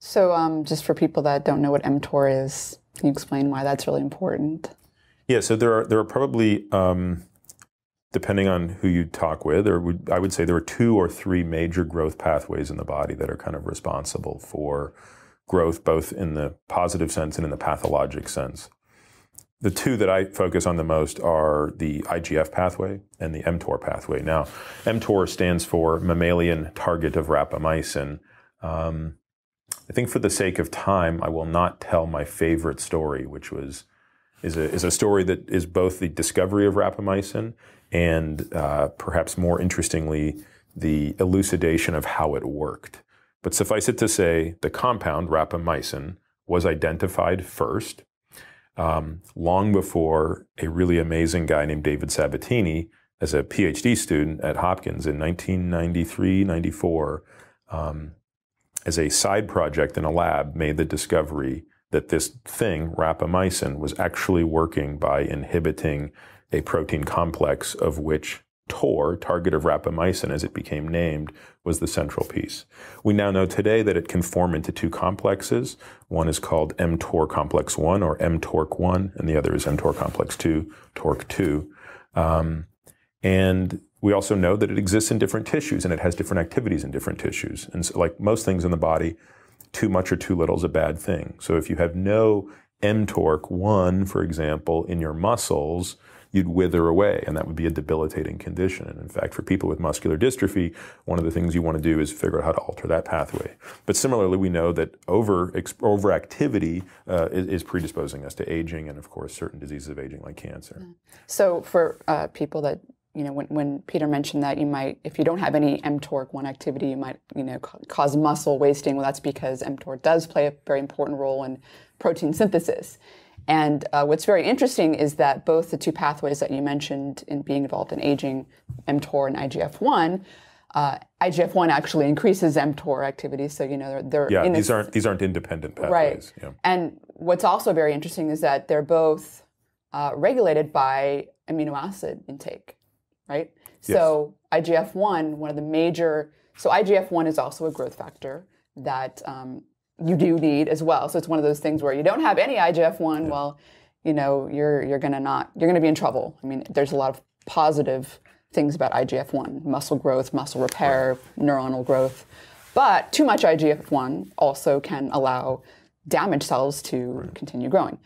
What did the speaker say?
So, um, just for people that don't know what mTOR is, can you explain why that's really important? Yeah, so there are there are probably um, depending on who you talk with, or would, I would say there are two or three major growth pathways in the body that are kind of responsible for growth, both in the positive sense and in the pathologic sense. The two that I focus on the most are the IGF pathway and the mTOR pathway. Now, mTOR stands for mammalian target of rapamycin. Um, I think for the sake of time, I will not tell my favorite story, which was is a, is a story that is both the discovery of rapamycin and uh, perhaps more interestingly, the elucidation of how it worked. But suffice it to say, the compound rapamycin was identified first, um, long before a really amazing guy named David Sabatini, as a PhD student at Hopkins in 1993, 94, um, as a side project in a lab, made the discovery that this thing, rapamycin, was actually working by inhibiting a protein complex of which TOR, target of rapamycin as it became named, was the central piece. We now know today that it can form into two complexes. One is called mTOR complex 1 or mTORC1, and the other is mTOR complex 2, TORC2. Um, and we also know that it exists in different tissues and it has different activities in different tissues. And so, like most things in the body, too much or too little is a bad thing. So if you have no mTORC1, for example, in your muscles, you'd wither away, and that would be a debilitating condition. And in fact, for people with muscular dystrophy, one of the things you want to do is figure out how to alter that pathway. But similarly, we know that over overactivity uh, is, is, predisposing us to aging, and of course, certain diseases of aging like cancer. So for uh, people that you know, when, when Peter mentioned that you might, if you don't have any mTORC1 activity, you might, you know, ca- cause muscle wasting. Well, that's because mTOR does play a very important role in protein synthesis. And uh, what's very interesting is that both the two pathways that you mentioned in being involved in aging, mTOR and IGF-1, uh, IGF-1 actually increases mTOR activity. So you know they're, they're yeah these aren't these aren't independent pathways. Right. Yeah. And what's also very interesting is that they're both uh, regulated by amino acid intake, right? Yes. So IGF-1, one of the major so IGF-1 is also a growth factor that um, you do need as well. So it's one of those things where you don't have any IGF-1, yeah. well, you know, you're you're going to not you're going to be in trouble. I mean, there's a lot of positive things about IGF-1, muscle growth, muscle repair, right. neuronal growth. But too much IGF-1 also can allow damaged cells to right. continue growing.